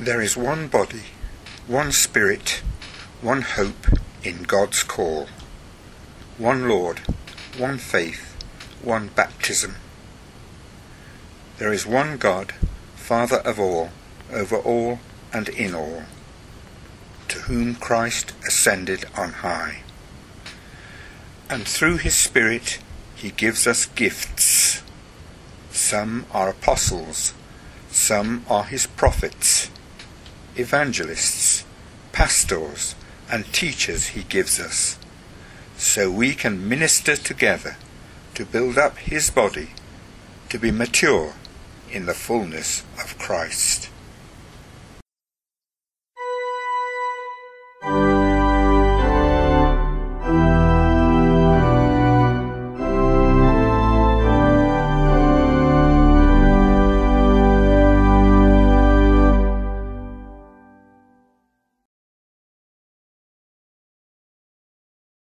There is one body, one Spirit, one hope in God's call, one Lord, one faith, one baptism. There is one God, Father of all, over all and in all, to whom Christ ascended on high. And through his Spirit he gives us gifts. Some are apostles, some are his prophets, evangelists, pastors, and teachers he gives us, so we can minister together to build up his body, to be mature in the fullness of Christ.